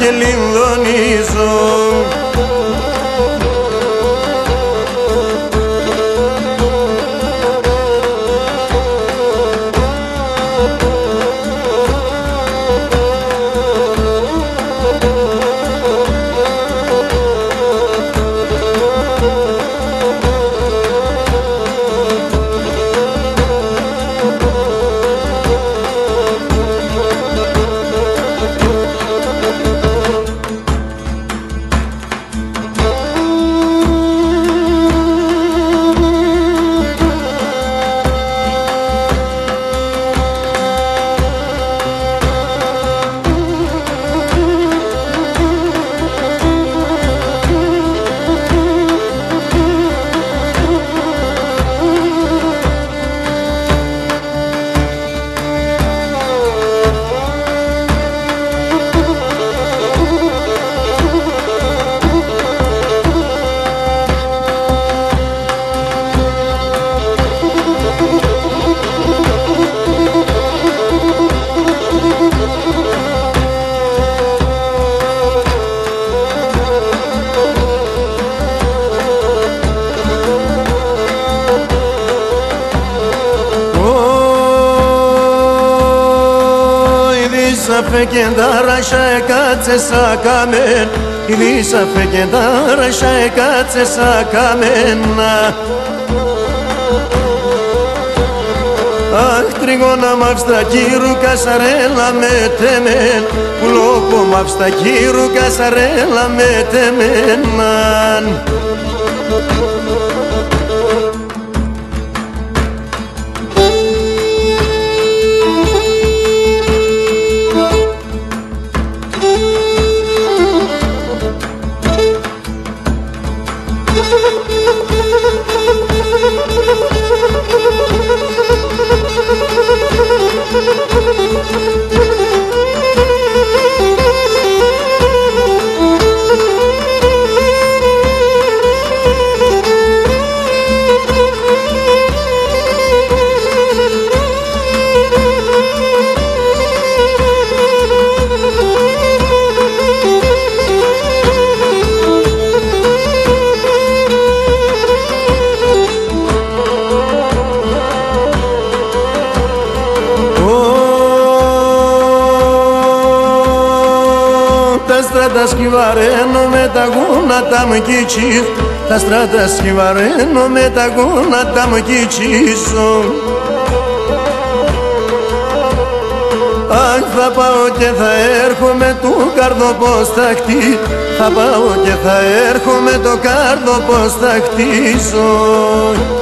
και τα χελινδονίζω φεκεντάρα έκατσε σαν καμένο Ειδίσα φεκεντάρα έκατσε σαν καμένα Αχ τριγώνα μαύστα κύρου κασαρέλα με τεμέν Πουλόκο μαύστα κύρου κασαρέλα με τεμέναν με τα γόνατα μου κιτσίζω Τα στράτα σκυβαρένω με τα γόνατα μου κιτσίζω Αχ θα πάω και θα έρχομαι του καρδοποσταχτή Θα πάω και θα έρχομαι το καρδοποσταχτήσω Άιντε μόρφα του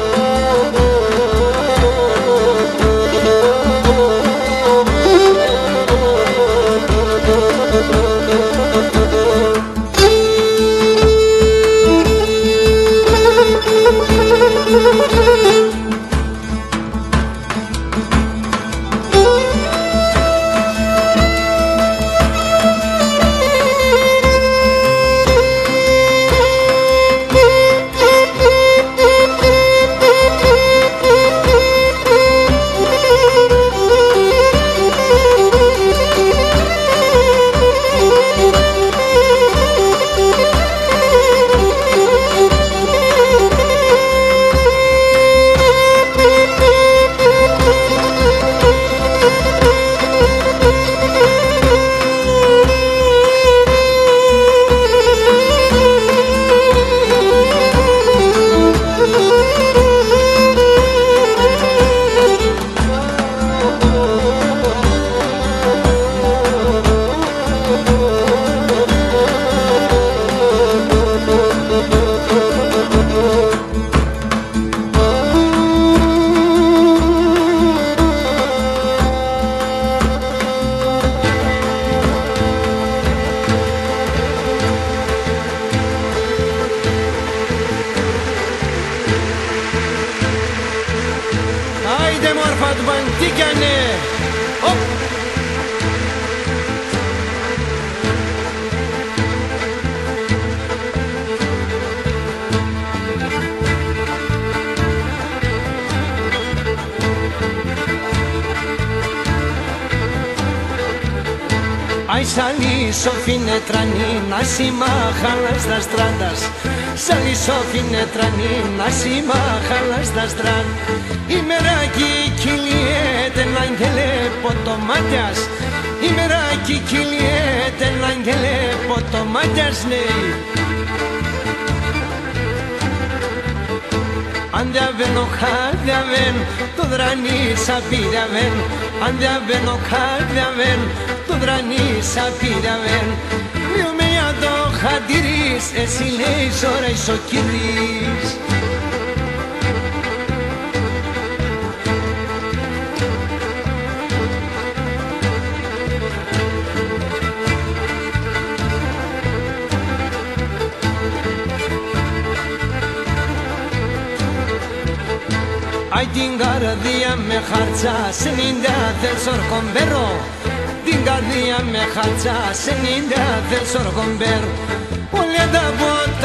εσύ λέει ζώρα ισοκυρής Ai din καρδία με χαρτιά σε νίντα δεν σορκομπέρο Την καρδία με χαρτιά σε νίντα δεν σορκομπέρο Όλα τα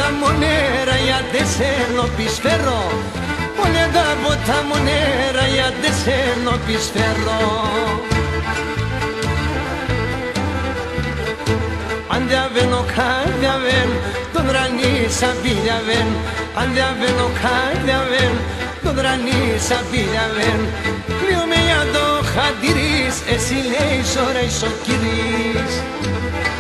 βότα μονέρα για τεσένο πισφαίρο. Όλα τα βότα μονέρα για τεσένο πισφαίρο. Αν διαβαίνω κάρδιαβεν, τον δρανί σαν πίλιαβεν Αν διαβαίνω κάρδιαβεν, τον δρανί σαν πίλιαβεν Λέω με για το χατήρις, εσύ λέει ζώρα ισοκυρής Αι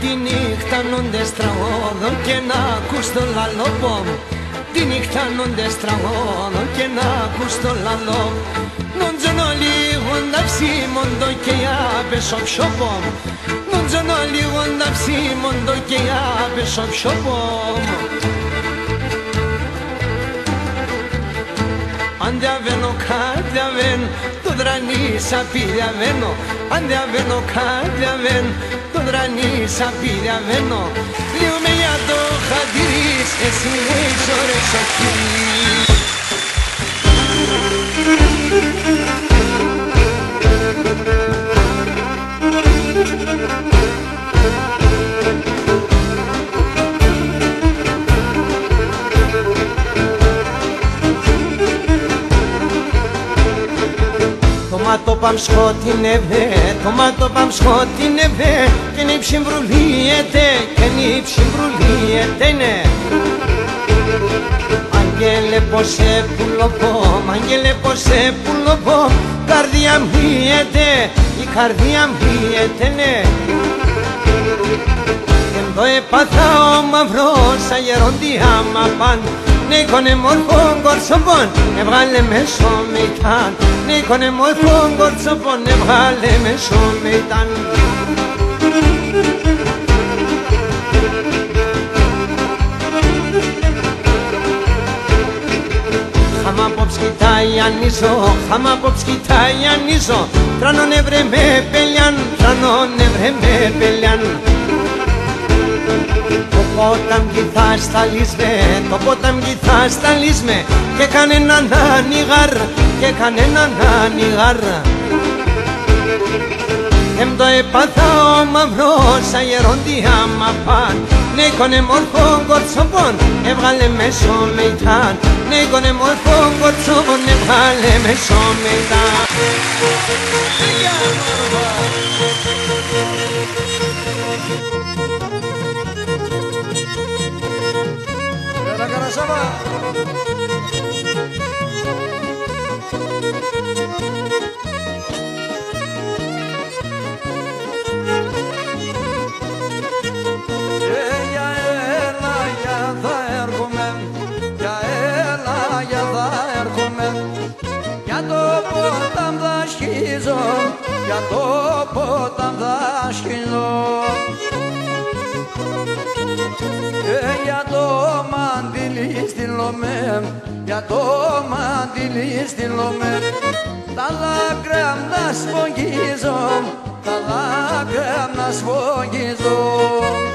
τη νύχτα νόντες τραγώδων και να ακούς το λαλόπο Τη νύχτα νόντες τραγώδων και να ακούς το λαλό Νόντζονο λίγο να ψήμοντο και για πέσω ψωπό Νόντζονο λίγο να ψήμοντο και για πέσω ψωπό Αν διαβαίνω κάτιαβεν, το δρανί σαπίδιαβαίνω Αν διαβαίνω κάτιαβεν, το δρανί σαπίδιαβαίνω Λίγο με για το χατήρις, εσύ λέει ζωρές ο κύρις Το μάτο παμ σκότεινευε, το μάτο παμ σκότεινευε και νύψη μπρουλίεται, και νύψη μπρουλίεται, ναι. Αγγέλε πως σε πουλοπώ, αγγέλε πως σε πουλοπώ, καρδιά μοιέται, η καρδιά μοιέται, ναι. Εν το έπαθα ο μαυρός αγερόντι άμα παν Νίκονε μορφόν κορσοπόν, έβγαλε μέσω με ήταν Νίκονε μορφόν κορσοπόν, έβγαλε μέσω με ήταν Χάμα απόψ' κοιτάει ανίζω, χάμα απόψ' κοιτάει ανίζω Τρανόν ευρε με πελιάν, τρανόν ευρε με πελιάν το πόταμ θα σταλίσμε, το πόταμ θα σταλίσμε και κανέναν άνοιγαρ, και κανέναν άνοιγαρ. Εμ το έπαθα ο μαυρός αγερόντι άμα παν Ναι κονε μορφό κορτσοπον έβγαλε μέσω με ήταν Ναι κονε μορφό κορτσοπον έβγαλε μέσω με ήταν Έλα Καρασάβα Και για έλα για θα έρχομαι Για έλα για θα έρχομαι. Για το ποτάμ θα σχίζω Για το ποτάμ θα σχίζω και για το μαντιλί στείλομαι, για το μαντιλί στείλομαι Τα δάκρυα να σφογγίζω, τα δάκρυα να σφογγίζω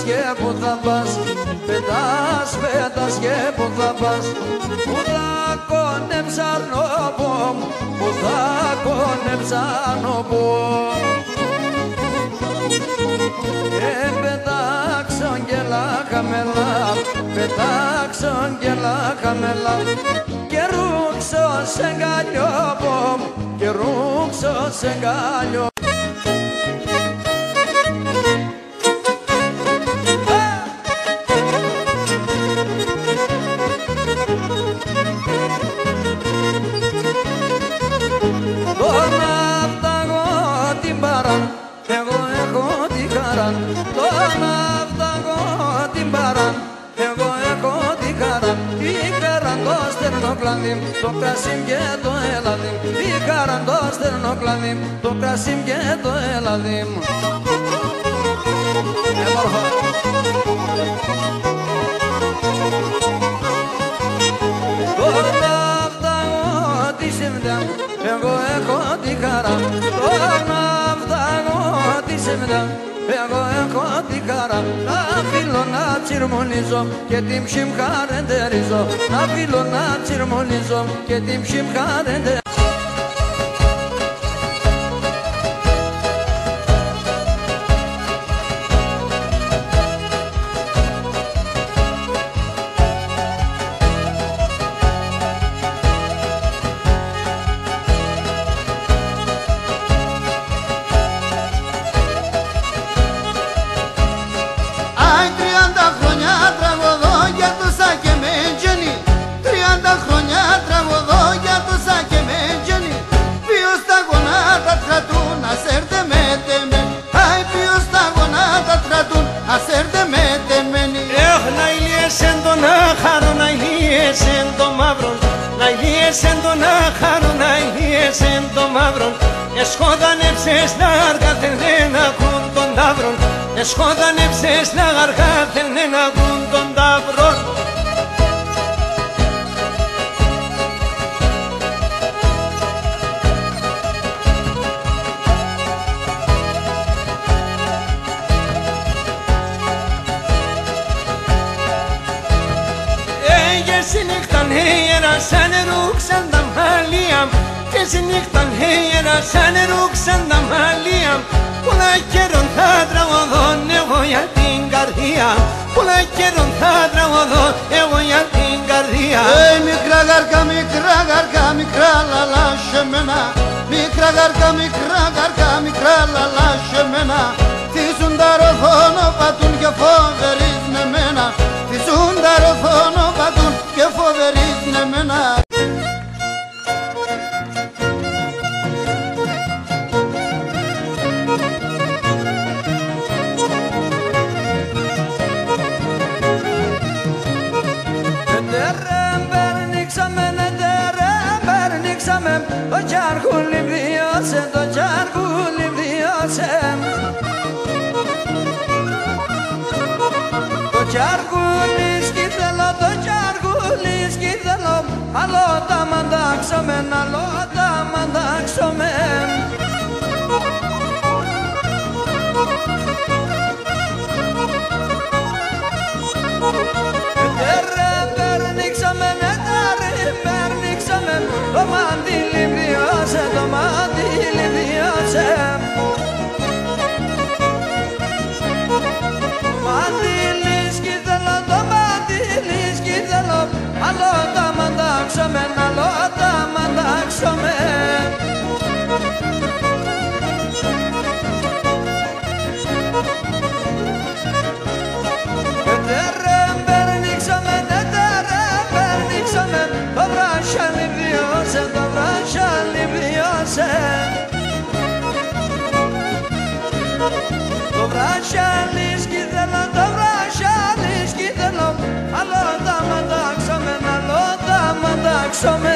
που θα πας Πετάς, πετάς και που θα πας Που θα κονεψανοπό Που θα κονεψανοπό Και πετάξω και λάχαμελα Πετάξω και λάχαμελα Και ρούξω σε γκαλιό Και ρούξω σε γκαλιό κλαδί, το κρασί και το έλαδι. Είχαραν το στερνό κλαδί, το κρασί και το έλαδι. Τώρα φτάνω τη σεμδιά, εγώ έχω τη χαρά. Τώρα φτάνω τη σεμδιά, εγώ έχω την χαρά να φίλω να τσιρμονίζω και την ψημ χαρεντερίζω να φίλω να τσιρμονίζω και την ψημ χαρεντερίζω Εσεν τον άχαρο να εσεν το μαύρο. Εσχόδανεψες να αργά θέλε να ακούν τον ταύρον. Εσχόδανεψες να αργά θέλε να ακούν τον ταύρον Έγες νύχταν ένα σαν ρούξαν τα μαλλία Και στη νύχτα ένα σαν ρούξαν τα μαλλία Πολλά καιρόν θα τραγωδώ εγώ για την καρδία Πολλά καιρόν θα τραγωδώ εγώ για την καρδία Ε, μικρά γαρκά, μικρά γαρκά, μικρά λαλά σε μένα Μικρά γαρκά, μικρά γαρκά, μικρά λαλά σε μένα Θύσουν τα ροθόνο πατούν και φοβερείς με μένα Θύσουν τα ροθόνο πατούν και φοβερείς με μένα Άλλο τα μαντάξομαι, άλλο τα μαντάξομαι Τερε περνήξαμε, με ταρι περνήξαμε Το μαντήλι βιώσε, το μαντήλι βιώσε Μαντήλι σκήθελο, το μαντήλι σκήθελο Άλλο τα μαντάξω με, να λότα μαντάξω με. Τερεμ περνίξω με, τερεμ περνίξω με, το βράσια λιβιώσε, το βράσια λιβιώσε. Το βράσια λιβιώσε. αλλάξαμε.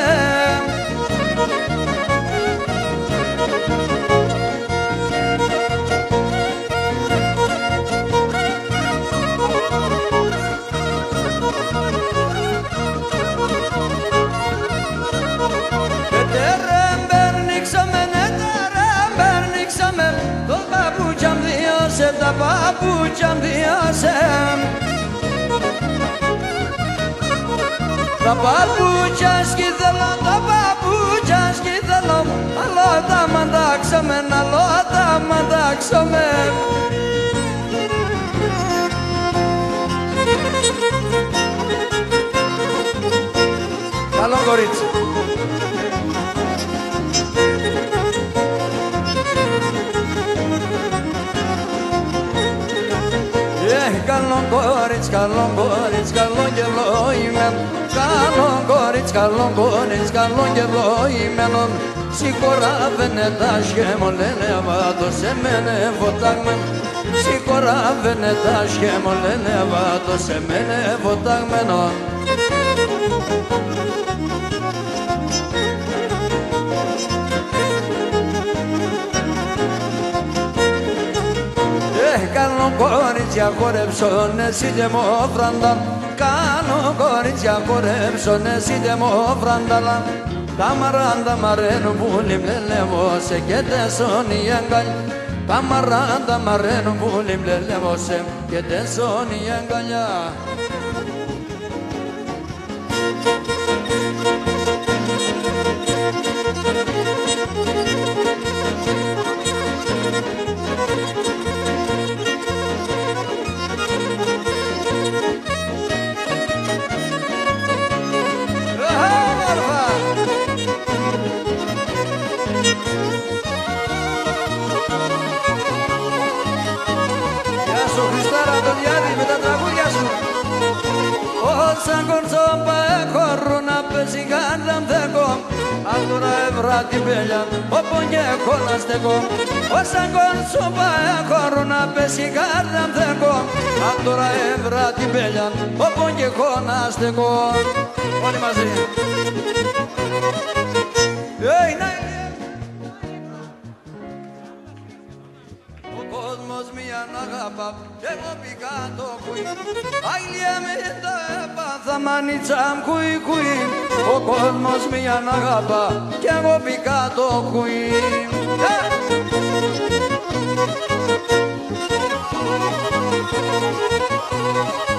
Ναι, Το παπούτσια μου διώσε, τα παπούτσια μου διώσε. Τα παπούτσια σκήθελα, τα παπούτσια σκήθελα Αλλά τα μαντάξαμε, αλλά τα μαντάξαμε Καλό κορίτσι καλό κορίτσι, καλό κορίτσι, καλό και βλοημένο Καλό κορίτσι, καλό κορίτσι, καλό και βλοημένο Σηκωράβαινε τα σχέμο, λένε αβάτο σε μένε φωτάγμεν Σηκωράβαινε τα σχέμο, λένε αβάτο σε μένε φωτάγμενο Καλό κορίτσια χορέψον εσύ και φραντάν Καλό κορίτσια χορέψον εσύ και φραντάν Τα μαράντα μαραίνουν που λιμλελεύω σε και τεσόν η αγκαλιά. Τα μαράντα μαραίνουν που λιμλελεύω σε και τεσόν η αγκαλιά Άντουρα ευρά την πέλια όπου και έχω να στεκώ Σαν κορτσόμπα έχω να πέσει γάνταμ δέκο Άντουρα ευρά την πέλια όπου και έχω να στεκώ Όλοι μαζί. Hey, night. Κόσμος μία αγαπά και εγώ πήγα το κουί Άγλια με τα έπαθα μανίτσαμ κουί κουί Ο κόσμος μία αγαπά και εγώ πήγα το κουί Όλια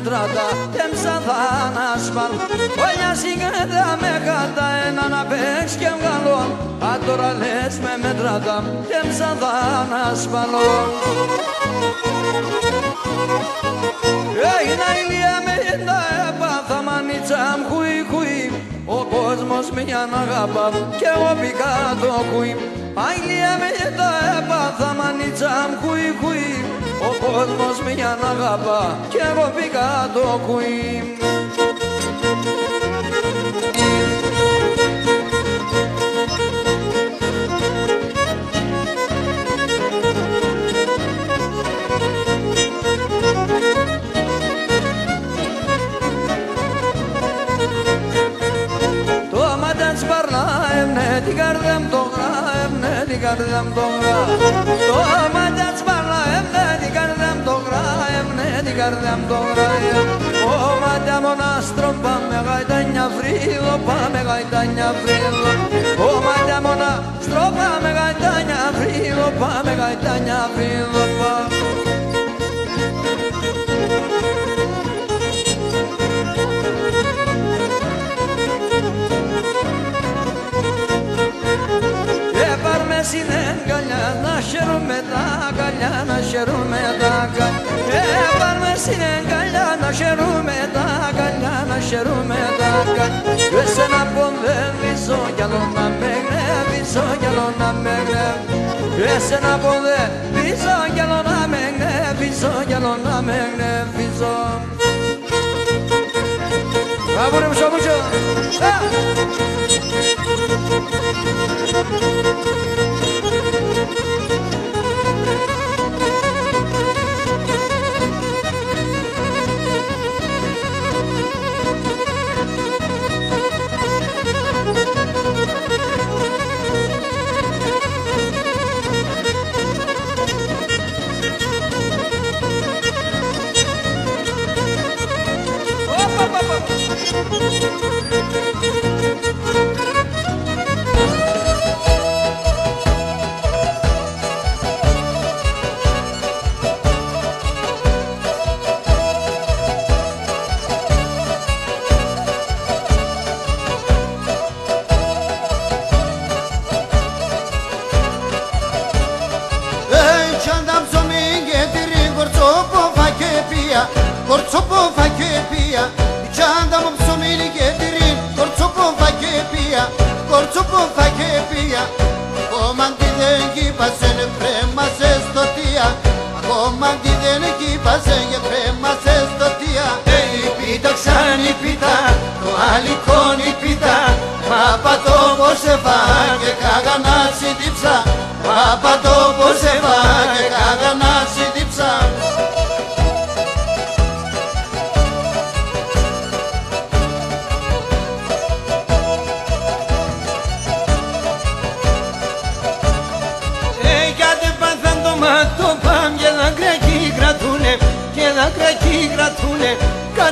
λες με μετράτα και ψαθά να σπαλ Όλια σιγάρα με χάτα ένα να παίξεις και βγάλω. Α τώρα λες με μετράτα και ψαθά να σπαλώ Έγινα ηλία με τα έπαθα μανίτσα μου χουί χουί Ο κόσμος μια αγαπά και εγώ πήγα το κουί Αγγλία με τα έπαθα μανίτσα μου χουί χουί Ο κόσμος μια αγαπά και εγώ πήγα το κουί καρδιά μου το γράευνε Το μάτια της παραεύνε, την καρδιά μου το γράευνε, την καρδιά μου το γράευνε Ο μάτια μονάστροπα με γαϊτάνια φρύλο, πάμε γαϊτάνια φρύλο. Ο μάτια μονάστροπα με γαϊτάνια φρύλο, πάμε γαϊτάνια φρύλο, πάμε χαίρομαι τα αγκαλιά, να χαίρομαι τα αγκαλιά Ε, πάρμε στην αγκαλιά να χαίρομαι τα αγκαλιά, να χαίρομαι τα αγκαλιά Εσένα πονδεύεις κι άλλο να με γνεύεις, κι άλλο να με γνεύεις. Εσένα πονδεύεις κι άλλο να με γνεύεις, κι άλλο να με γνεύεις Μπράβο ρε Μουσομούτσο!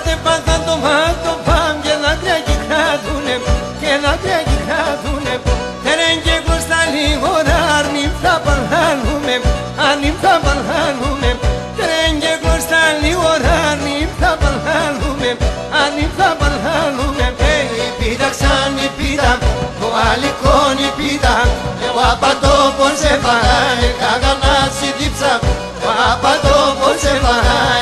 Κάτε πάθαν το μάτο πάμ και δάκρυα εκεί κρατούνε και δάκρυα εκεί κρατούνε. Τερέν και κοστά λίγο ράρνη θα παλάνουμε αν θα παλάνουμε Τερέν και κοστά λίγο ράρνη θα παλάνουμε αν θα παλάνουμε Ε, η πίτα ξανή πίτα το αλικόν η πίτα εγώ απαντώ πως σε φάει κάγανα συντύψα εγώ απαντώ πως σε φάει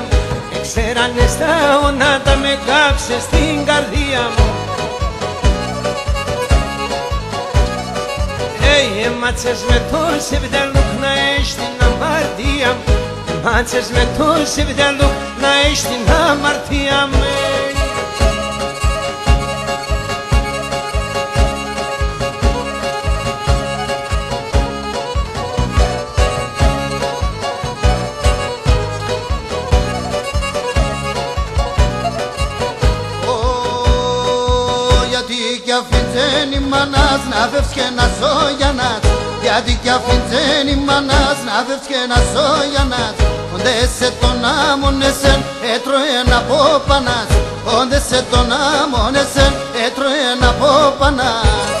καρδία μου Εξέρανε στα ονάτα με κάψε στην καρδία μου. Hey, έματσες με το σεβδαλούκ να έχεις την αμαρτία μου. Έματσες με το σεβδαλούκ να έχεις την αμαρτία μου μανάς να φεύγει και να ζω για να Γιατί κι αφήντσεν η μανάς. Να φεύγει και να ζω για να Όντε σε τον άμον εσεν έτρωε να πω πανάς Όντε σε τον άμον εσεν έτρωε να πω πανάς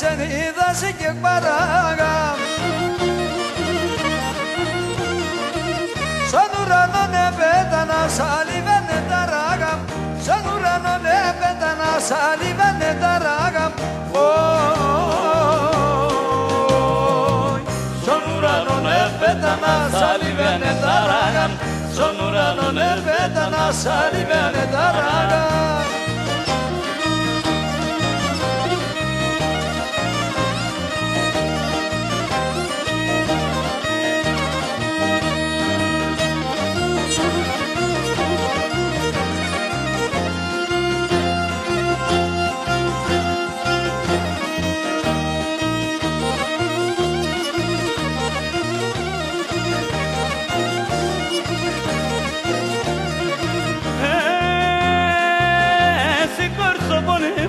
σαν είδα σε και παράγα. Σαν ουρανό νεπέτανα σαλιβένε τα ράγα. Σαν ουρανό νεπέτανα σαλιβένε τα ράγα. Σαν ουρανό νεπέτανα σαλιβένε τα ράγα. Σαν ουρανό νεπέτανα σαλιβένε τα ράγα.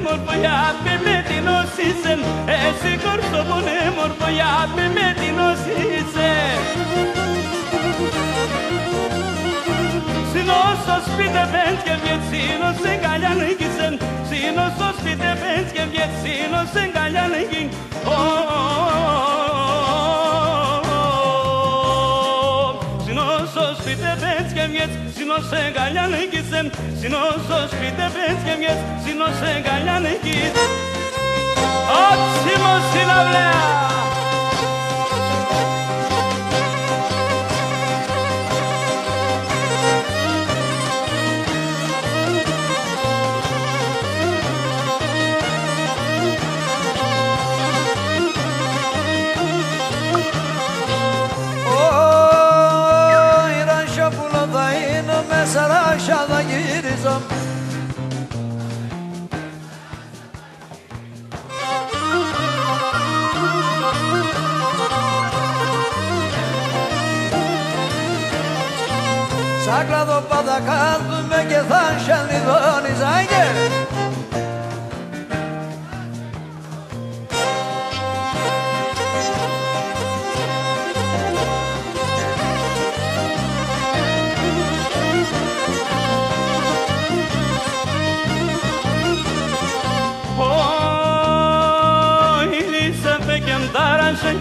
Πονέ μορφο για πε με την όσισε Εσύ κορσό πονέ μορφο για πε με την όσισε Σινόσο σπίτε πέντ και βιέτ σίνος σε καλιά νίκησεν. Σινόσο σπίτε πέντ και βιέτ σίνος σε καλιά νίκη. Σινόσο σπίτε πέντ και βιέτ σίνος σε καλιά νίκησεν Σινόσο σπίτε πέντ και βιέτ σίνος σε καλιά νίκη Ότσιμος συναυλέας Στα κλαδοπάδα κάθουμε και θα σελιδώνεις Άιντε!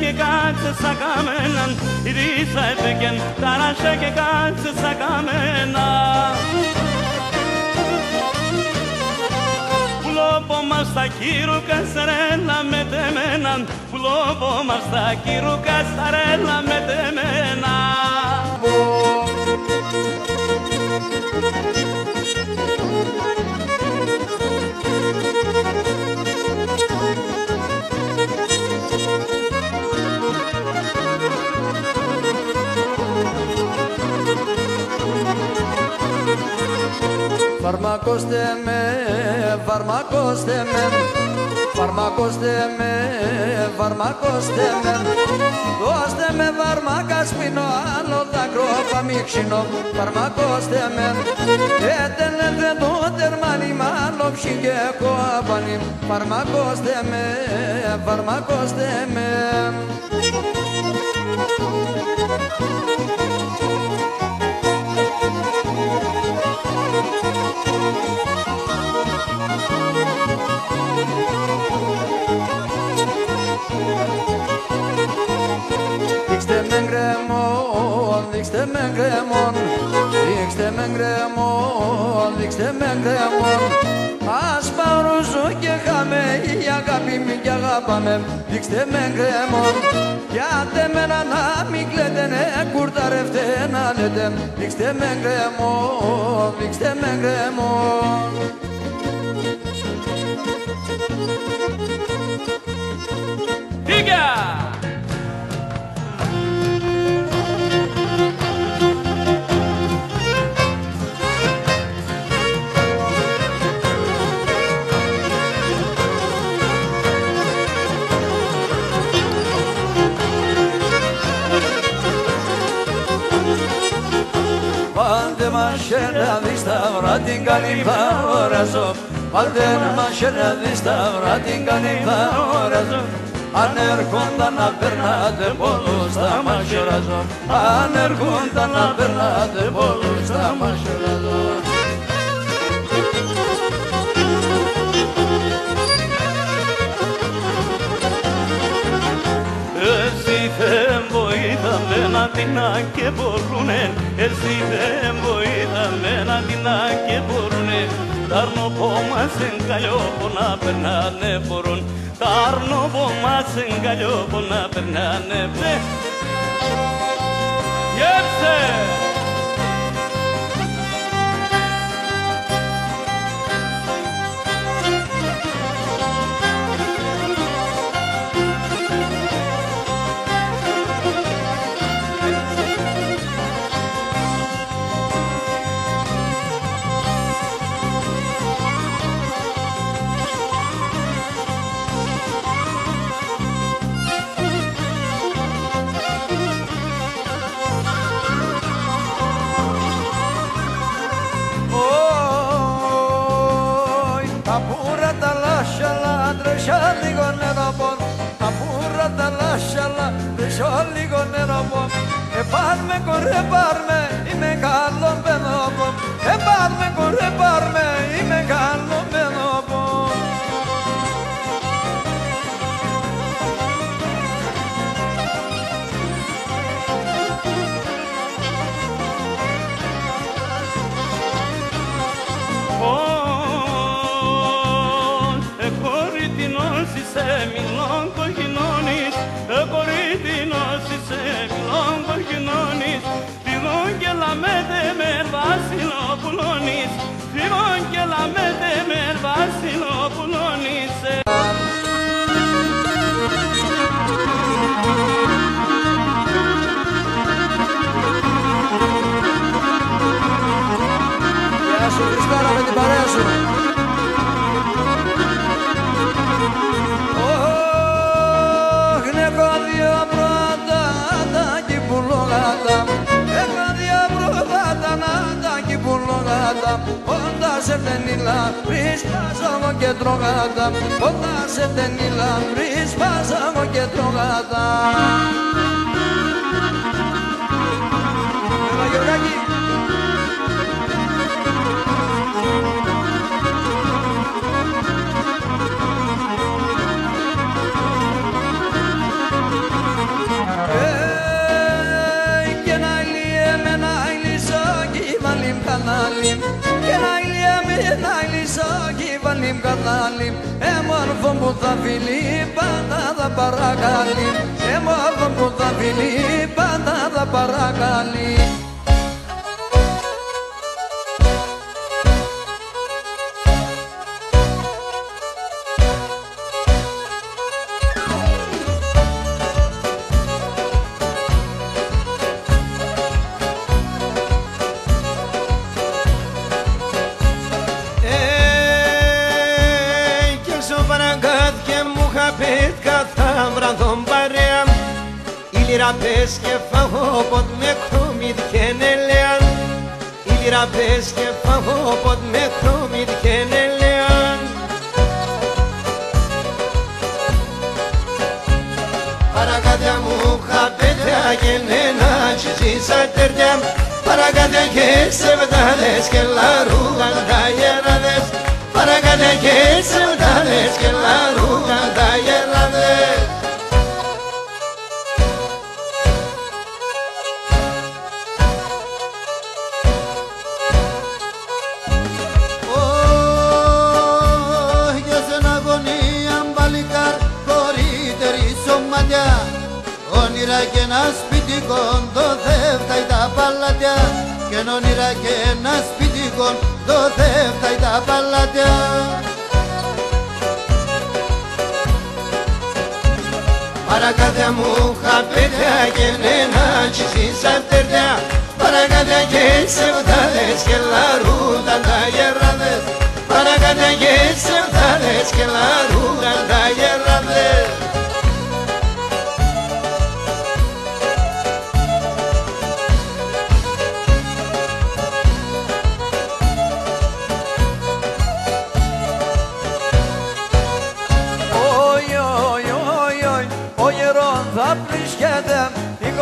Και κάτσε σαν καμένα η ρίσα έπαιγεν τάρασε και κάτσε σαν καμένα. Πουλόπο μας τα κύρουκα σαρέλα με τεμένα. Πουλόπο μας τα κύρουκα σαρέλα με τεμένα Φαρμακώστε με, φαρμακώστε με. Φαρμακώστε με, φαρμακώστε με. Δώστε με φαρμάκα σπινώ, άλλο δάκρυ παμίξινο Φαρμακώστε με, έτελε το τερμάνι μάλλον ψυχέ κόπανι Φαρμακώστε με, φαρμακώστε με γκρεμόν Δείξτε με γκρεμόν, δείξτε με γκρεμόν Ας παρούζω και χάμε η αγάπη μη και αγάπαμε Δείξτε με γκρεμόν Γιάτε με να μην κλαίτε ναι κουρταρευτέ να λέτε. Δείξτε με γκρεμόν, δείξτε με γκρεμόν Φύγια! Βάλτε μαχαίρα δει σταυρά την καλυφά οραζό Βάλτε μαχαίρα δεις σταυρά την καλυφά οραζό αν έρχονταν να περνάτε πολλούς θα μαχαιραζώ Αν έρχονταν να περνάτε πολλούς θα μαχαιραζώ βοήθαμε να την και μπορούνε. Εσύ δεν βοήθαμε να την και μπορούνε. Τα αρνοπό μας εγκαλιό που να περνάνε μπορούν. Τα αρνοπό μας εγκαλιό που να περνάνε μπορούν Γεύσε! Τρεσιά λίγο νερό πον. Ε, πάρμε κορέ πάρμε, είμαι καλό παιδόπο. Ε, πάρμε κορέ πάρμε, είμαι καλό παιδόπο. Σου Χριστάρα με την παρέα σου. Ωχ, έχω δύο πρώτα τα κυπουλόγατα. Έχω δύο πρώτα τα να σε δεν λαμπρείς πάζω και τρογάτα Όταν σε δεν λαμπρείς πάζω και τρογάτα κι βαλίμ κανάλιμ εμόρφο που θα φιλεί πάντα θα παρακαλεί. Εμόρφο που θα φιλεί πάντα θα παρακαλεί πες και φαγώ ποτ με κρόμιτ και νελέαν Η λίρα πες και φαγώ ποτ με κρόμιτ και νελέαν Παρακάτια μου χαπέτια και νένα και ζήσα τερδιά Παρακάτια και σεβδάλες και λαρούγαν τα γεράδες. Παρακάτια και σεβδάλες και λαρούγαν Όνειρα και ένα σπιτικό το δεύτα τα παλάτια και όνειρα και ένα σπιτικό το δεύτα τα παλάτια Παρακάτια μου χαπέτια και νένα και ζήσα τερδιά Παρακάτια και σεβδάλες και λαρούγαν τα γεράδες. Παρακάτια και σεβδάλες και λαρούγαν τα γεράδες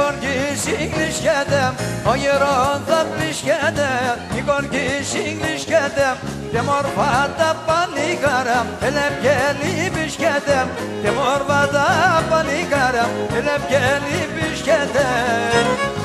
η κορκή συγκλισιέται, ο γερόν θα πλησιέται, η κορκή συγκλισιέται, και μορφά τα πανίκαρα, ελευκέλη πισιέται, και μορφά τα πανίκαρα, ελευκέλη πισιέται. Oj,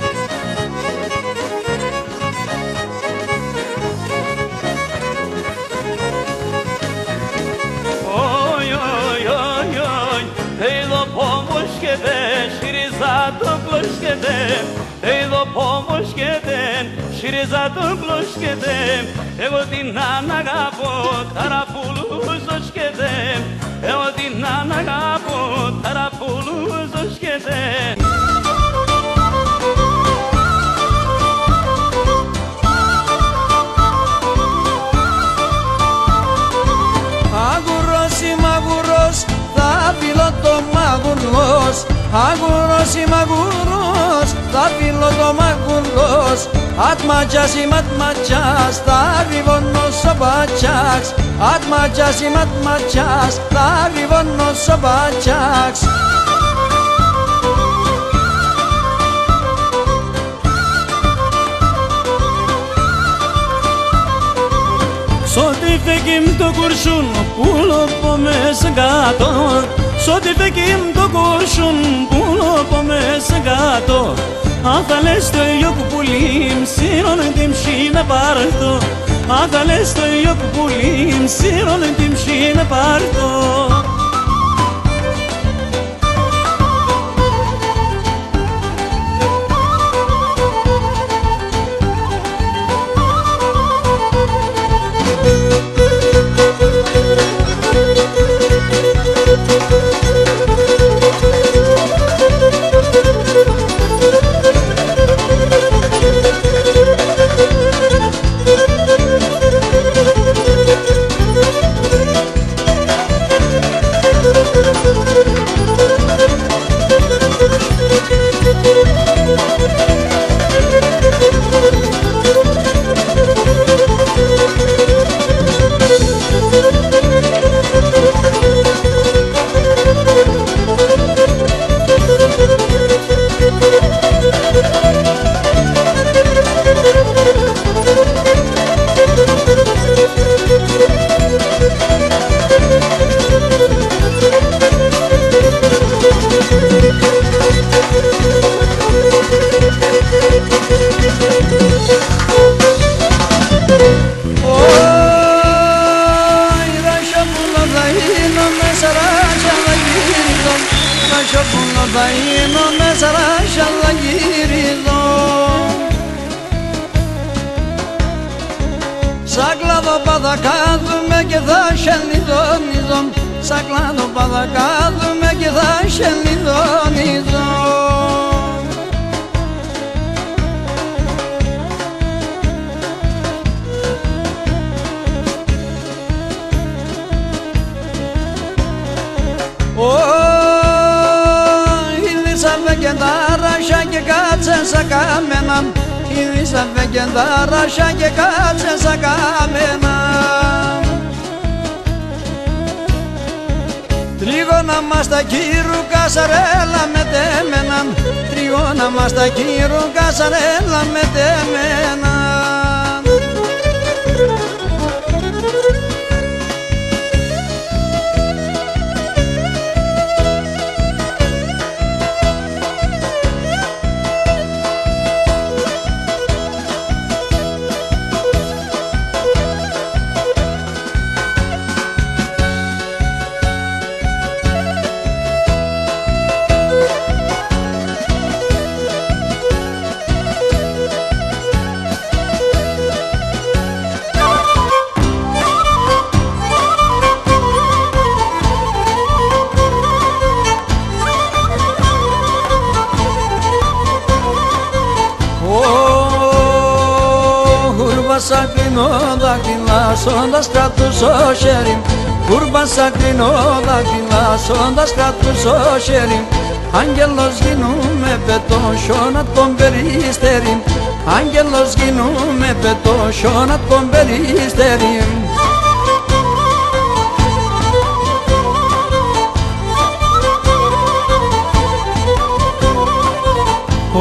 kloş keden, te do pomoć keden, şirizatı kloş keden, εγώ την αναγαπώ, ταραπούλους το σκεδέμ, εγώ την αναγαπώ, ταραπούλους το Αγουρός είμαι αγουρός, θα φιλώ το μαγουρός Ατματζάς είμαι ατματζάς, θα βιβώνω σοπατσάξ Ατματζάς είμαι ατματζάς, θα βιβώνω σοπατσάξ Σώτη φεκίμ το κουρσούν, πουλο πω μέσα κάτω Σώτη φεκίμ το κουρσούν, πουλο πω μέσα κάτω Αν θα λες το ίδιο που πουλήμ, σύρον την ψή να πάρθω Αν θα λες το ίδιο που πουλήμ, σύρον την ψή να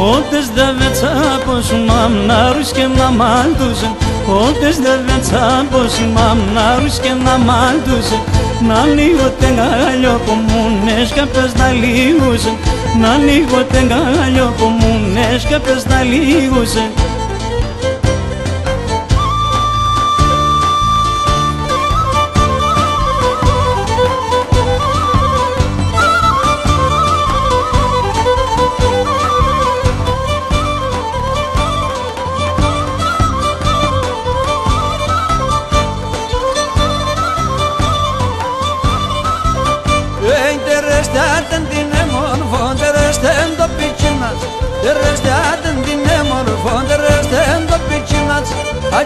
Otez da veca poš mam na ruske na manduze Otez da veca poš mam na ruske na manduze Να λίγο τεγάλιο που μου νέσκαπες να λίγουσε Να λίγο τεγάλιο που μου νέσκαπες να λίγουσε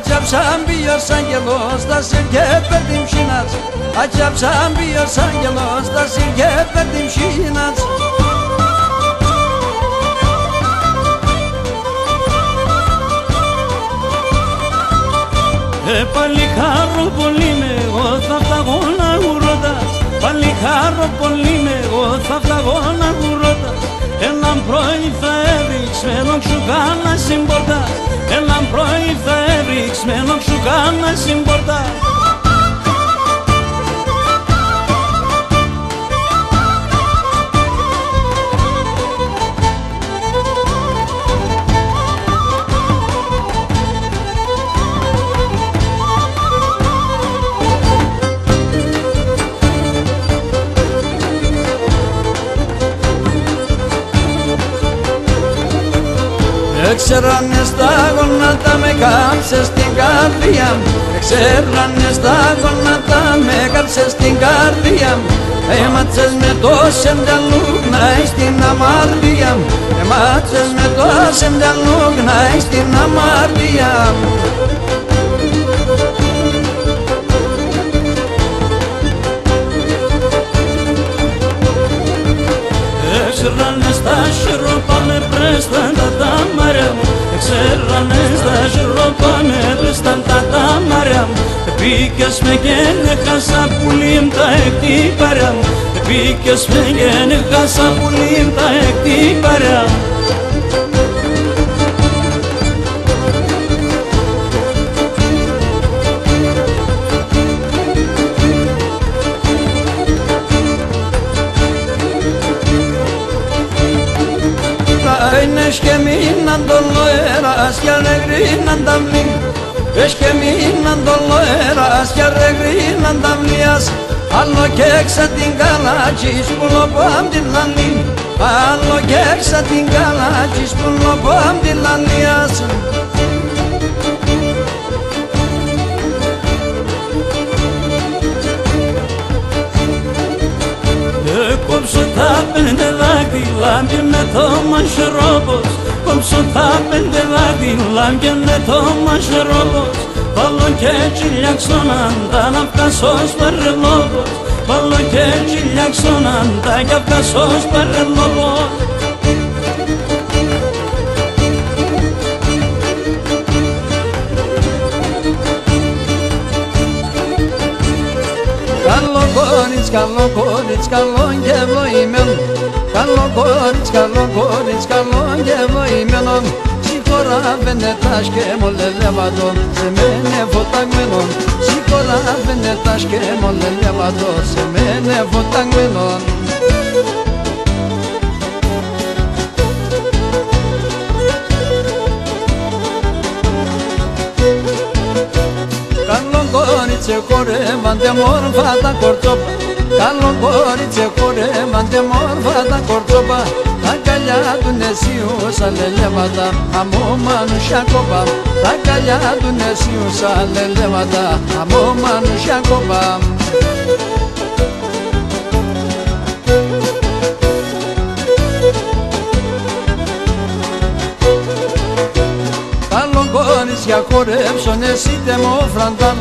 Ατσάψαν ποιος αγγελός, τα σύρκε περτιμψίνας Ατσάψαν ποιος αγγελός, τα σύρκε περτιμψίνας Ε, πάλι χαρώ πολύ με εγώ θα φταγώ να γουρώτας Πάλι χαρώ πολύ με εγώ θα φταγώ να γουρώτας Έναν πρωί θα έριξ με τον ξουγάνα συμπορτάς. Έναν πρωί θα έριξ με τον ξουγάνα συμπορτάς Έξερανε στα γόνατα με κάψε στην καρδιά Έξερανε στα γόνατα με κάψε στην καρδιά Έματσες με το σεντελούγνα στην αμάρτια Έματσες με το σεντελούγνα στην αμάρτια Ξέρανε στα σιρόπα με πρέσταν τα τάμαρια μου. Ξέρανε στα σιρόπα με πρέσταν τα τάμαρια μου. Επίκες με γένε χάσα πουλήμ τα εκτύπαρια μου. Επίκες με γένε χάσα πουλήμ τα εκτύπαρια μου minan doloeras que alegrinan damli Es que minan doloeras que alegrinan damlias Άλλο και έξα την καλάτζη σπουλοπώ απ' την λανή. Άλλο και έξα την καλάτζη σπουλοπώ απ' την λανή. Κόψω τα πέντε δάχτυλα και με το μασρόπος Κόψω τα πέντε δάχτυλα και με το μασρόπος Βάλω και τσιλιάκ στον αντά να φτάσω σπαρελόπος Βάλω και τσιλιάκ στον αντά να φτάσω σπαρελόπος Καλό κόριτς, καλό κόριτς, καλό και βοημένο Καλό κόριτς, καλό κόριτς, καλό και βοημένο Συγχωράβαινε τα σκέμολε λεβατό Σε μένε φωταγμένο Συγχωράβαινε τα σκέμολε λεβατό Σε μένε φωταγμένο Καλό κόριτσε χορεύαντε μόρφα τα κορτσόπα Καλό κόριτσε χορεύαντε μόρφα τα κορτσόπα. Τα καλιά του νεσίουσα λελεύατα αμό μανουσιά κόπα. Τα καλιά του νεσίουσα λελεύατα αμό μανουσιά κόπα. Καλό κορίτσια χορέψον εσύ δε μου φραντάλ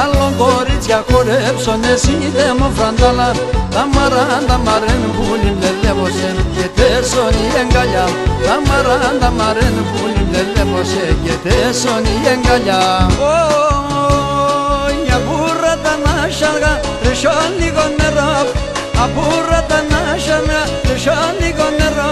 Καλό κορίτσια χορέψον εσύ δε μου φραντάλα. Τα μαράντα μαρέν πουλιν λελεύωσε και τέσσον η εγκαλιά. Τα μαράντα μαρέν πουλιν λελεύωσε και τέσσον η εγκαλιά. Ω, για μπούρα τα νάσαργα ρεσό λίγο νερό Αμπούρα τα νάσαργα ρεσό λίγο νερό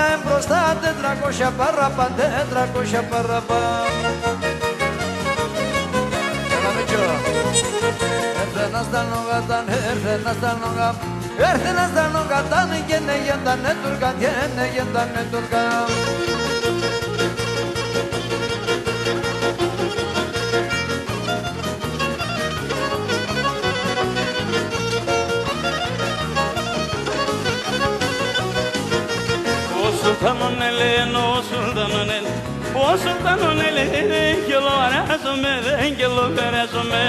Όλα χρόνια εμπροστά τετρακόσια παραπά, τετρακόσια παραπά Έλα Μίτσο Έρθε να στέλνω γατάν, έρθε να στέλνω γατάν Έρθε να στέλνω γατάν και ναι γεντάνε τουρκά, και ναι γεντάνε τουρκά O sultanın elin, gelo arasome, gelo verasome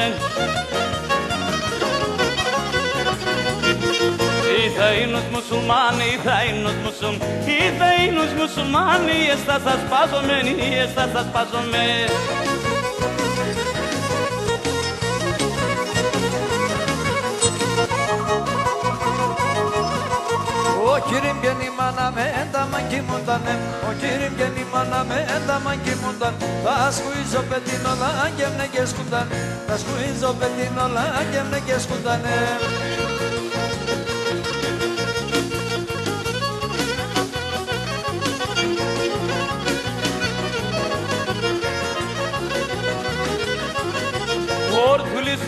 Ιδαΐνους μουσουλμάνοι, ιδαΐνους μουσουλμ Ιδαΐνους μουσουλμάνοι, estás ασπάζομενοι, estás ασπάζομενοι με ένταμα κοιμούντανε Ο κύριμ βγαίνει μάνα με ένταμα κοιμούνταν Τα σκουίζω πετίνολα και μνε και σκούνταν Τα σκουίζω πετίνολα και μνε και σκούντανε Ordulis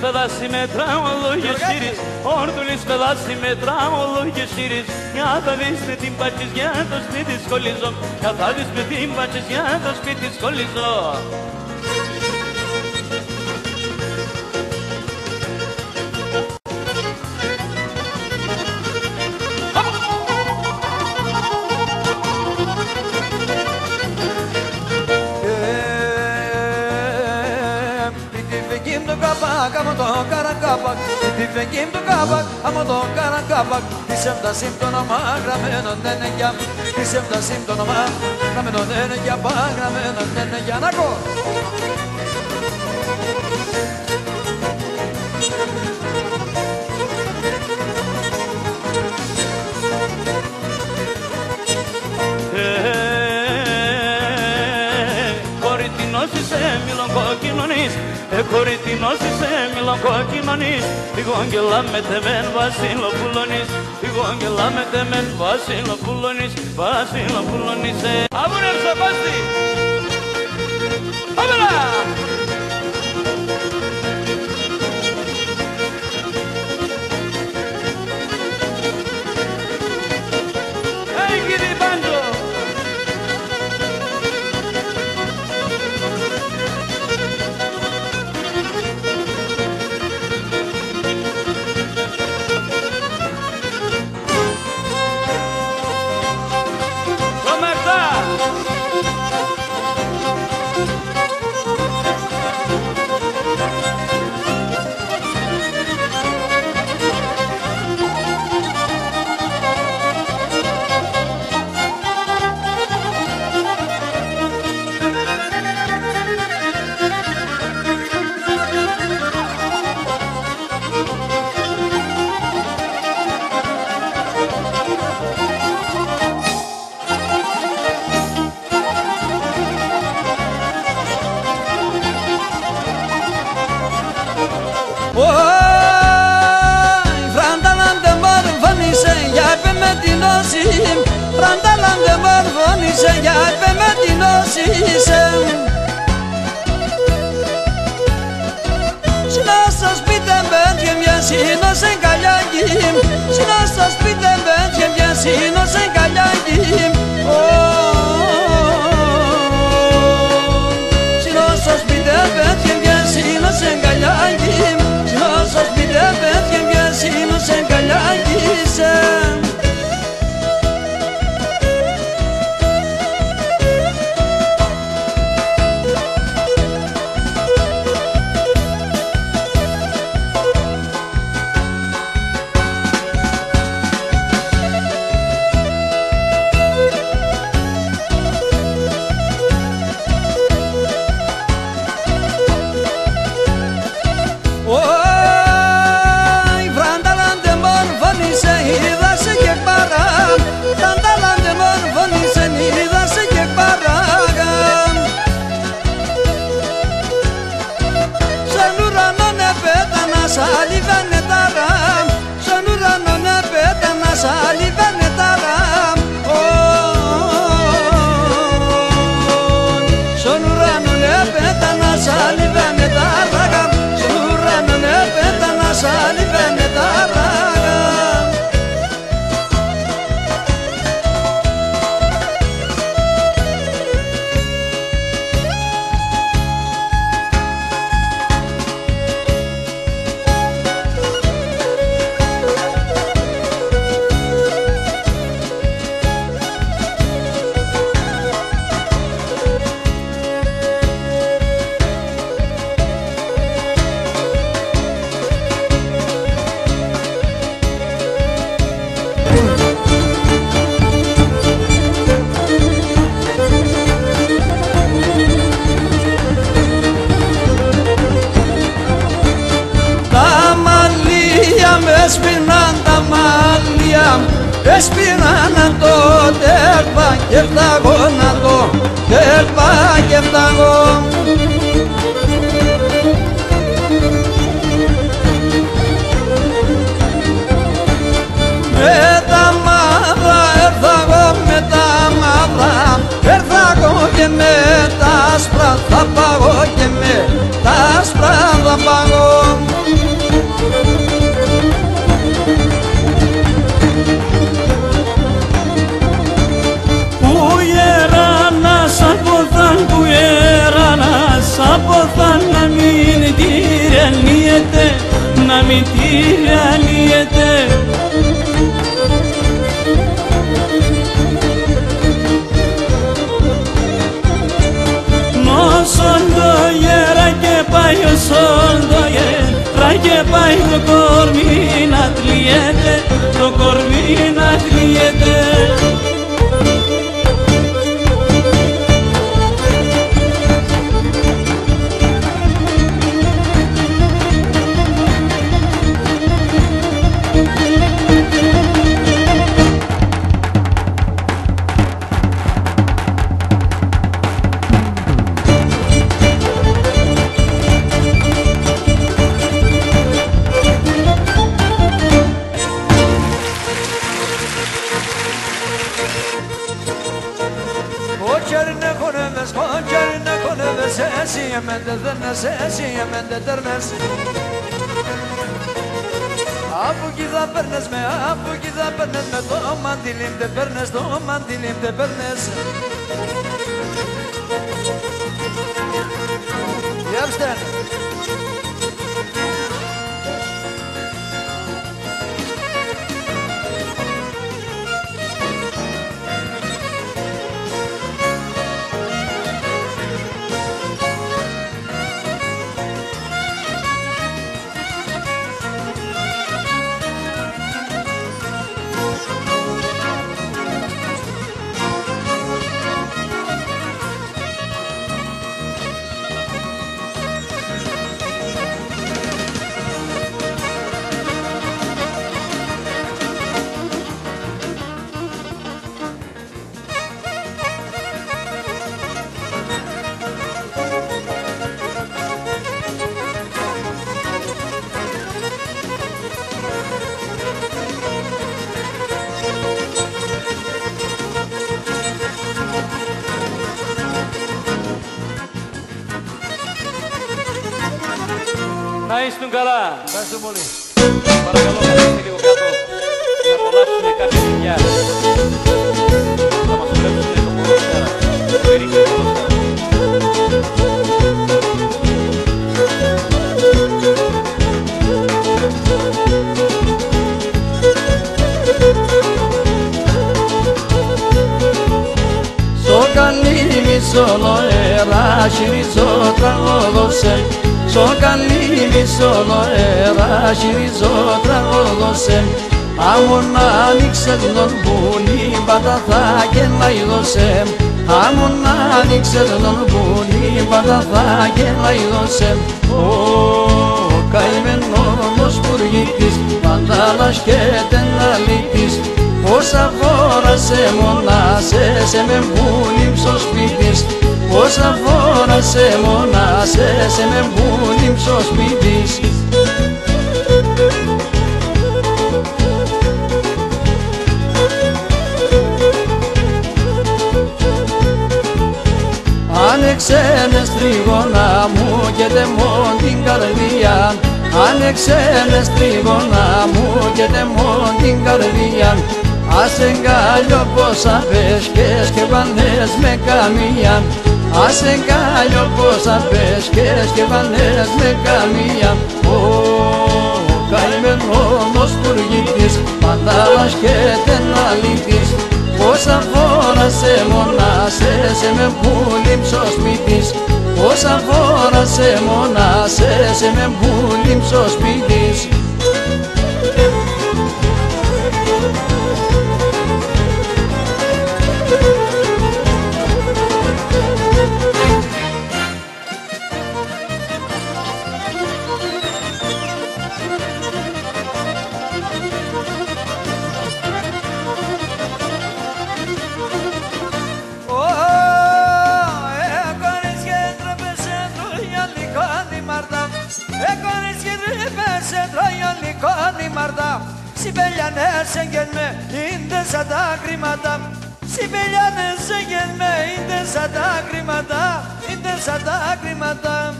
pedasi metraolo yeşiriz Ordulis pedasi metraolo yeşiriz Για θα δεις με την πατσις για το σπίτι σκολίζω Για θα δεις με την πατσις για το σπίτι σκολίζω Πίτι φεγγίμ το καπάκ, άμα το καρακάπακ Πίτι φεγγίμ το καπάκ, άμα το καρακάπακ Της έμτασιμ το όνομα γραμμένο δεν είναι για Της έμτασιμ το όνομα γραμμένο δεν είναι για Πα γραμμένο δεν είναι για Να Ε, κοριτινός είσαι μιλογκοκοινωνής Πηγόγγελα με τεμέν βασιλοπουλωνής Πηγόγγελα με τεμέν βασιλοπουλωνής Βασιλοπουλωνής Ε, Αβούνε Ρουσοπάστη μπορεί να χωνεύες Κοκκέρι να χωνεύες Εσύ εμέντε δέρνες Εσύ εμέντε τέρνες Από κει θα παίρνες με Από κει θα παίρνες με Το μαντιλί μου δεν παίρνες Το μαντιλί μου δεν παίρνες Γράψτε! Γράψτε! Σε μονάσαι, σε με μπούλιμ στο σπίτι Άνοιξε με στρίγωνα μου και τεμών την καρδιά Άνοιξε με στρίγωνα μου και τεμών την καρδιά Ας εγκάλιο πως απες και σκευανές με καμία Ας εγκάλιο πως απες και σκευανές με καμία. Ο καημένος πουργίτης παντάλας και τεναλίτης. Πόσα φορά σε μονάσαι, σε με πουλίμ στο σπίτης. Πόσα φορά σε μονάσαι, σε με πουλίμ στο σπίτης είναι σαν τα κρύματα Συμπελιανές εγγεν με είναι σαν τα κρύματα Είναι σαν τα κρύματα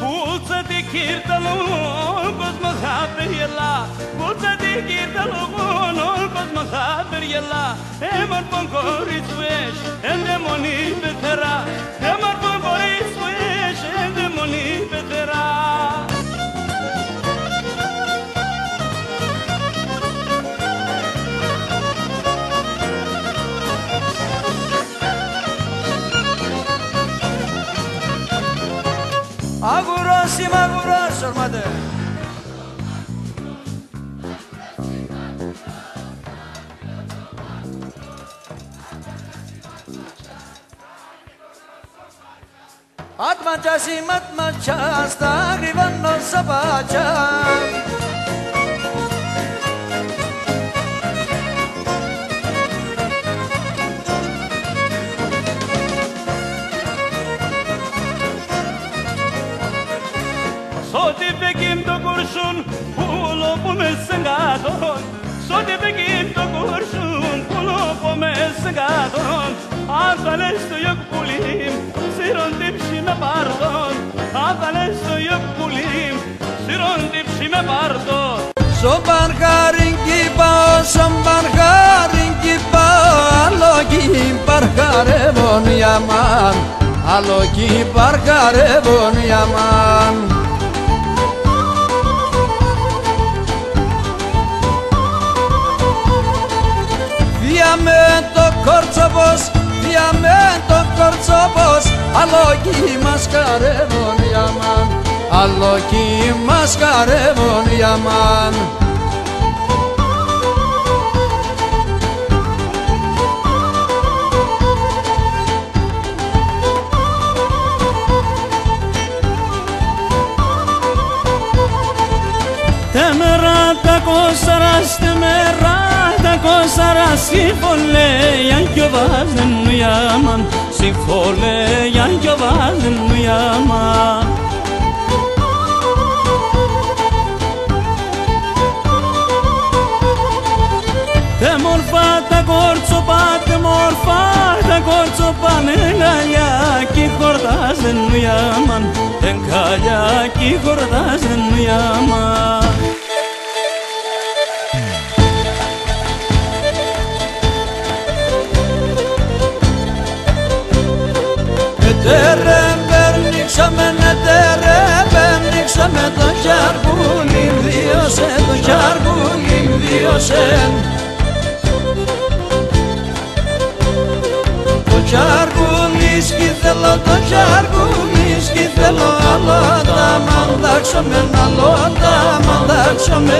Πούλτσα τη κύρτα λόγον, κόσμος θα περιελά Πούλτσα τη κύρτα λόγον, ο κόσμος θα περιελά Έμορφον κορίτσου έσ, ενδαιμονή πεθερά. Έμορφον κορίτσου έσ, ενδαιμονή πεθερά. Αγουρός είμαι αγουρός ορμάτε Atmaca simat maca sta grivano sabaca Σώτη πεκίμ το κουρσούν, πουλο που με συγκάτων Σώτη πεκίμ το κουρσούν, πουλο που με συγκάτων Αν θα λες το γιοκ πουλίμ, σύρον τύψη με πάρτον Αν θα λες το γιοκ πουλίμ, σύρον τύψη με πάρτον Σομπαν χαρίνκι πάω, σομπαν χαρίνκι πάω Άλλο κι παρχαρεύον για μάν Άλλο κι παρχαρεύον για μάν Διαμε το κορτσόπος, διαμε το κορτσόπος Άλλο κι μας καρεύον για μάν Άλλο κι μας καρεύον για μάν Temera ta kosara κόσαρα σύμφωνε για κι ο βάζεν μου για μαν σύμφωνε για κι ο βάζεν μου για μαν Τε μορφά τα κόρτσοπα, τε μορφά τα κόρτσοπα με γαλιά κι χορτάζεν μου για μαν, τεν καλιά κι χορτάζεν μου για μαν yaman Ετερέ περνήξαμε, ετερέ περνήξαμε το χιάρκουλι Βίωσε το χιάρκουλι, βίωσε. Το χιάρκουλι σκήθελο, το χιάρκουλι σκήθελο Άλλο τα μαντάξαμε, άλλο τα μαντάξαμε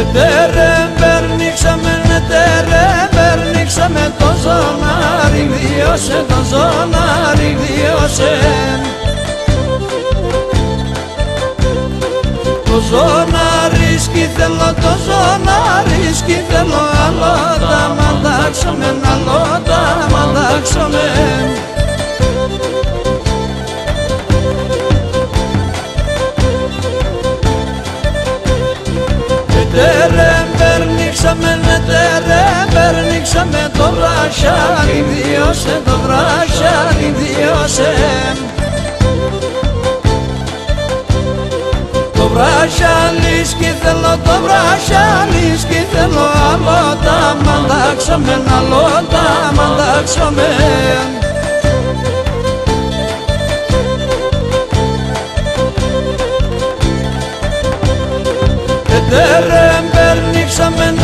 Ετερέ περνήξαμε, ετερέ περνήξαμε το ζωνάρι Βιώσε το ζωνάρι, βιώσε. Το ζωνάρι σκήθελο, το ζωνάρι σκήθελο Άλλο τα μαντάξαμε, άλλο τα μαντάξαμε Ετερέ περνήξαμε το βρασιάρι Βιώσε το βρασιάρι, βιώσε Το βρασιάρι σκήθελο, το βρασιάρι σκήθελο Άλλο τα μαντάξαμε, άλλο τα μαντάξαμε Ετερέ περνήξαμε,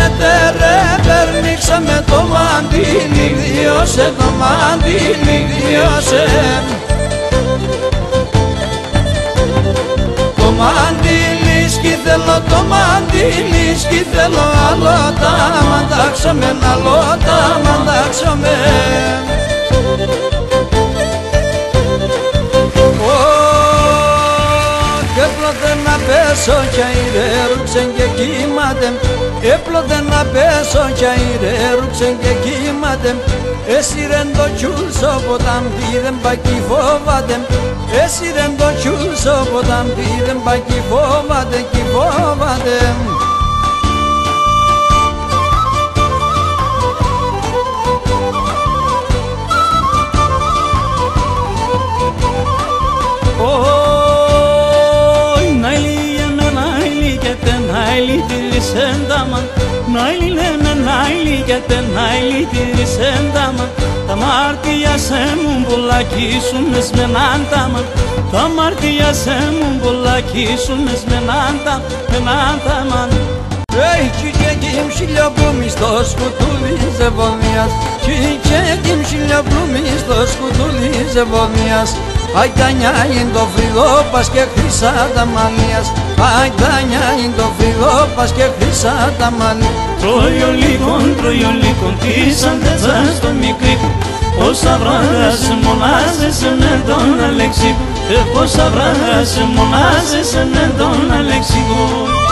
ετερέ περνήξαμε το μαντίνι Διώσε το μαντίνι, διώσε Το μαντίνι σκήθελο, το μαντίνι σκήθελο Άλλο τα μαντάξαμε, άλλο τα μαντάξαμε πέσω κι αήρε ρούξεν και κύματε Έπλωτε να πέσω κι αήρε ρούξεν και κύματε Εσύ ρεν το τσούλσο ποτάμ πήρεν πακί φόβατε Εσύ ρεν το τσούλσο ποτάμ πήρεν πακί φόβατε κι φόβατε sendaman σέντα Ναϊλί λέμε ναϊλί και τε ναϊλί Τα μάρτια σε μου πολλά κίσουν με τα μα Τα μάρτια σε μου πολλά κίσουν με σμενάν τα και την ψηλιά που μισθό σκουτούλι ζευγόνιας Έχει και την που μισθό σκουτούλι ζευγόνιας que χρυσά τα μανίας Ai Tania indo frigo pas que χρυσά τα μανίας Troiolicon, troiolicon, tisanteza στο μικρίκο Πόσα βράδια σε μονάζες με τον Αλεξίκο Πόσα βράδια σε μονάζες με τον Αλεξίκο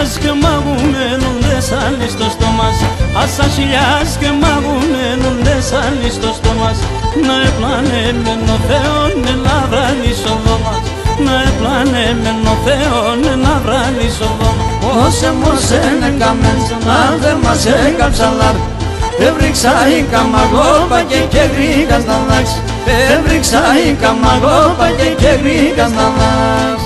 χιλιάς και μαγουμένονται σαν στο στόμα Άσα χιλιάς και μαγουμένονται σαν στο στόμα Να έπλανε με ο Θεόν να βράνει ο δόμας. Να έπλανε με ο Θεόν να βράνει ο δόμας. Όσε μοσένε καμένς να δεν μας έκαψαν λάρ Έβριξα η καμαγόπα και και γρήγα στα δάξ Έβριξα η καμαγόπα και και γρήγα στα δάξ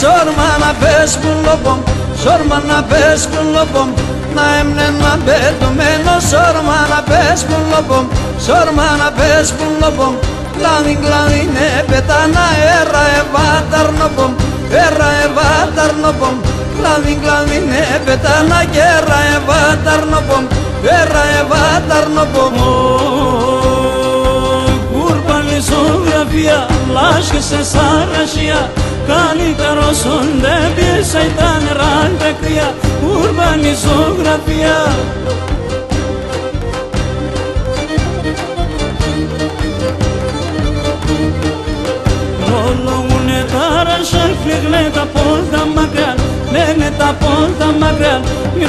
Σόρμα να πες που λοπομ, σόρμα να πες που λοπομ Να έμνε να πετωμένο σόρμα να πες που λοπομ Σόρμα να πες που λοπομ Κλάδι κλάδι ναι πετάνα έρα εβάταρ νοπομ Έρα εβάταρ νοπομ Κλάδι κλάδι ναι πετάνα και έρα εβάταρ νοπομ Έρα εβάταρ νοπομ Κούρπαλη ζωγραφία, λάσκεσαι σαν ρασία Καλύτερος δεν πίεσα ήταν ράντα κρύα Ουρμπανή ζωγραφία. Ρολογούνε τα ρασά, φλεγνέ τα πόδα μακριά Λένε τα πόδα μακριά.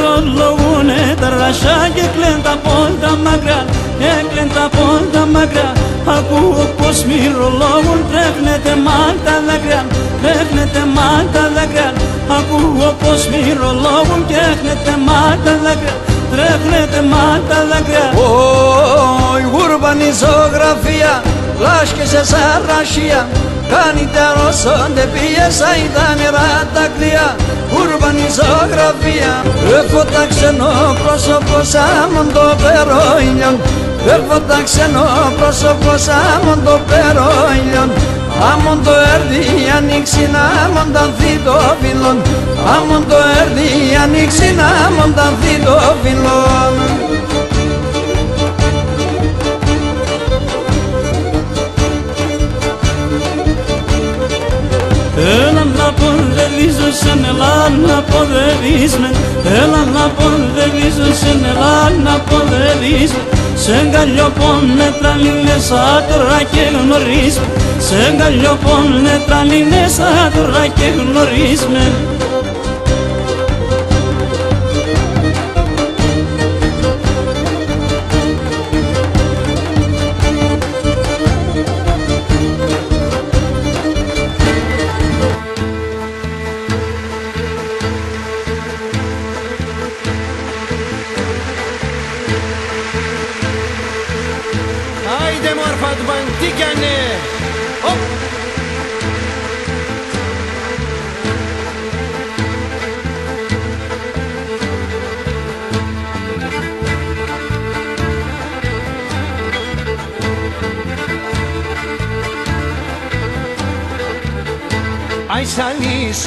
Ρολογούνε τα ρασά και κλαίνε τα πόδα μακριά Έκλαινε τα πόδα μακριά. Ακούω πως μυρολόγουν τρέχνετε μάλτα δάκρυα Τρέχνετε μάλτα δάκρυα. Ακούω πως μυρολόγουν και έχνετε μάλτα δάκρυα Τρέχνετε μάλτα δάκρυα. Ωι γουρμπανή ζωγραφία Λάσκεσαι σαν ρασία. Καλύτερο δεν πίεσα ήταν νερά τα κλεία Ουρμπανή ζωγραφία Έχω τα ξενό πρόσωπο σαν το περόιλιον Έχω τα ξενό πρόσωπο σαν το περόιλιον Άμον το έρδι ανοίξει να μοντανθεί το φιλόν Άμον το έρδι ανοίξει να μοντανθεί το φιλόν Έλα να ποδελίζω σε έλα να ποδελίσμε Έλα να ποδελίζω σε έλα να ποδελίσμε Σε αγκαλιό πόνε τραλίνες άτορα και γνωρίσμε Σε αγκαλιό πόνε τραλίνες άτορα και γνωρίσμε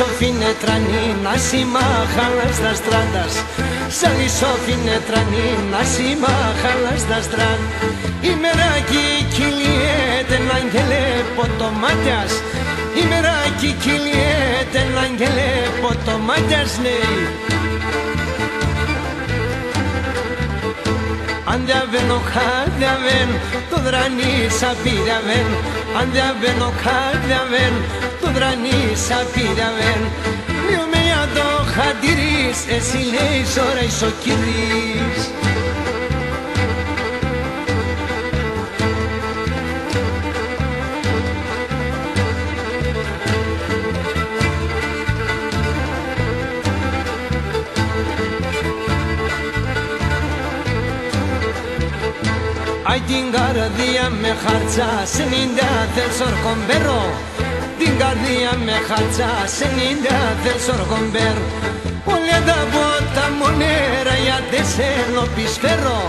σοφίνε τρανή να σήμα χαλάς τα στράτας Σαλί σοφίνε τρανή να σήμα χαλάς τα στράτ Ημεράκι κυλιέται να αγγελέ ποτομάτιας Ημεράκι κυλιέται να αγγελέ ποτομάτιας λέει. Αν διαβαίνω χάδιαβεν, το δρανί σαπίδιαβεν Αν διαβαίνω χάδιαβεν, το δρανί σαπίδιαβεν Λίγο με για το χαντήρις, εσύ λέει σώρα ισοκυρής Ai din καρδία με χαρτιά σε νίντα θες ορκομπέρο Την καρδία με χαρτιά σε νίντα θες ορκομπέρο Όλα τα βότα μονέρα για τεσένο πισφαίρο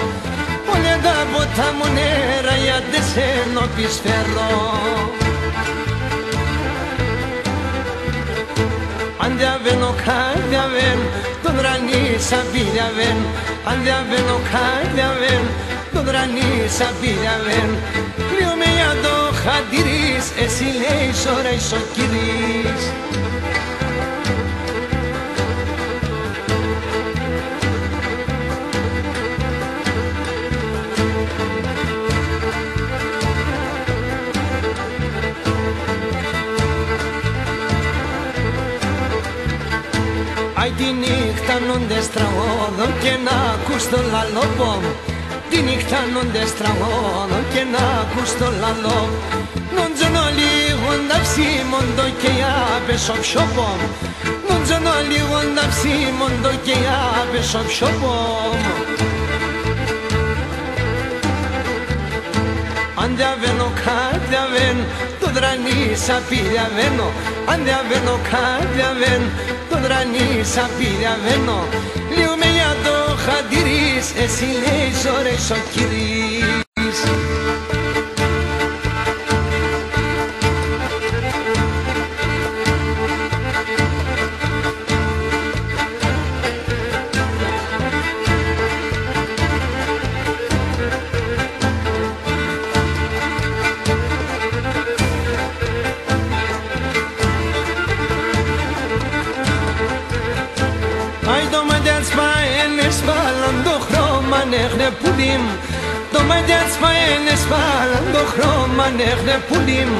Όλα τα βότα μονέρα για τεσένο πισφαίρο Αν διαβαίνω κάρδιαβεν, τον ρανί σαπίδιαβεν Αν διαβαίνω κάρδιαβεν, τον δρανή σαπίδιαβεν Λίγο με για το χαντήρις, εσύ λέει σώρα ισοκυρής Αι τη νύχτα νόντες τραγόδο και να ακούς το λαλόπομ Τη νύχτα νόντες τραγόδο και να ακούς το λαλό Νόντζονο λίγο να ψήμοντο και για πέσω ψωπομ Νόντζονο λίγο να ψήμοντο και για πέσω ψωπομ Αν διαβαίνω κάτιαβεν, το δρανί σαπίδιαβαίνω Αν διαβαίνω κάτιαβεν, το δρανί σαπίδιαβαίνω Λίγο εσύ λέει ζωρές ο κυρίς χρώμα νέχνε πουλίμ Το μαντιάτς παένε σπάλαν το χρώμα νέχνε πουλίμ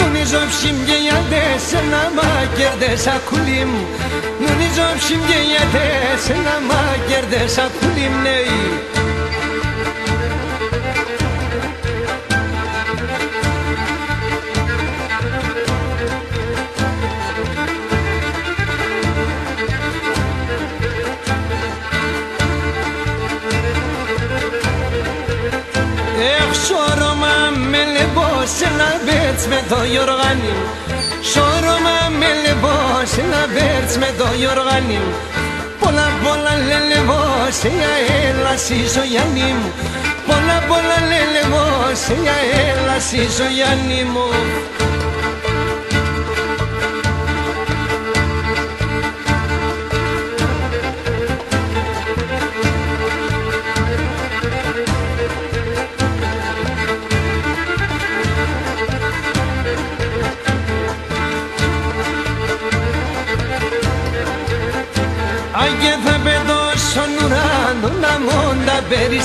Νομίζω ψήμ και γιατές ένα μάκερδες ακουλίμ Νομίζω ψήμ και γιατές ένα μάκερδες ακουλίμ νέοι Εχ λεμπό σε ένα μπέτς με το Γιωργάνι Σώρωμα με λεμπό σε ένα μπέτς με το Γιωργάνι Πολλά πολλά λε λεβό σε για έλα στη ζωγιάννη μου Πολλά πολλά λε λεβό σε για έλα στη ζωγιάννη μου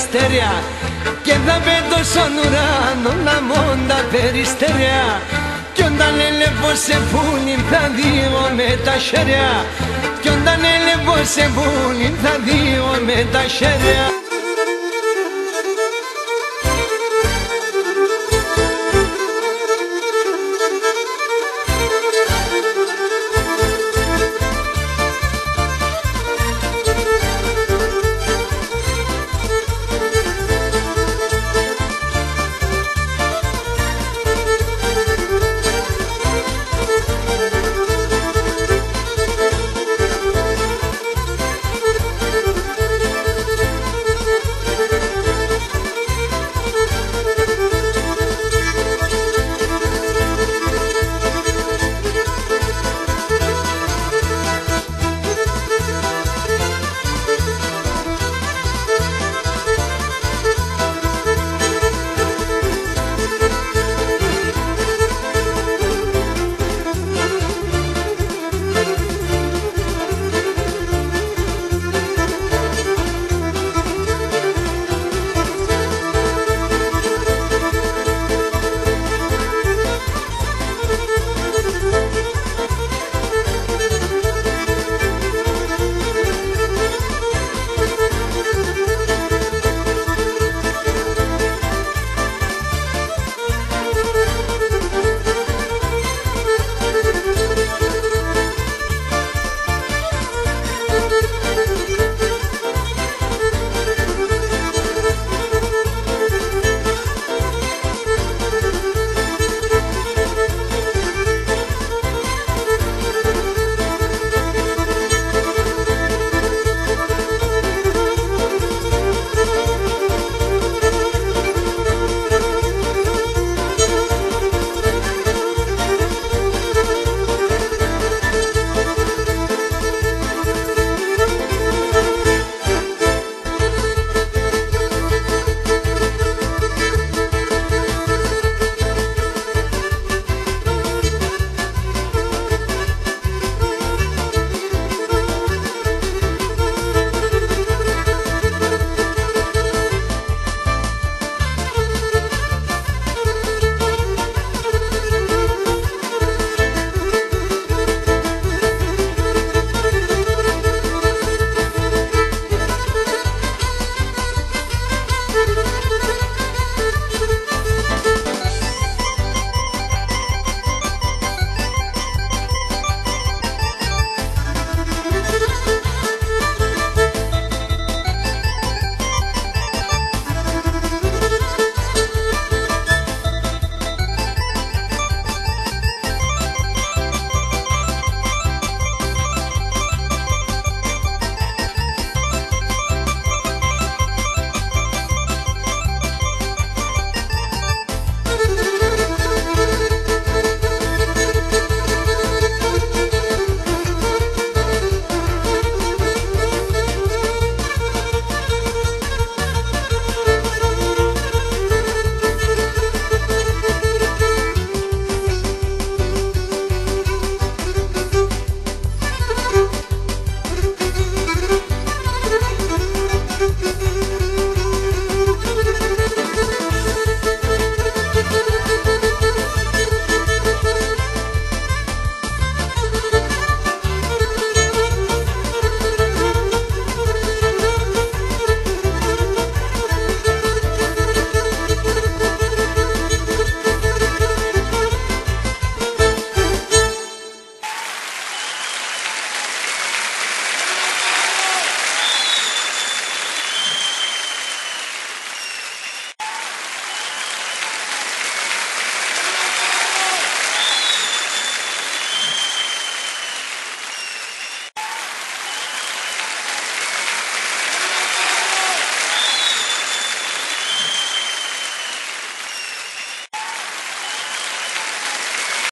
περιστέρια Και θα πετώ στον ουρανό να μον τα περιστέρια. Κι όταν έλεβω σε πούνι θα δω με τα χέρια. Κι όταν έλεβω σε πούνι θα δω με τα χέρια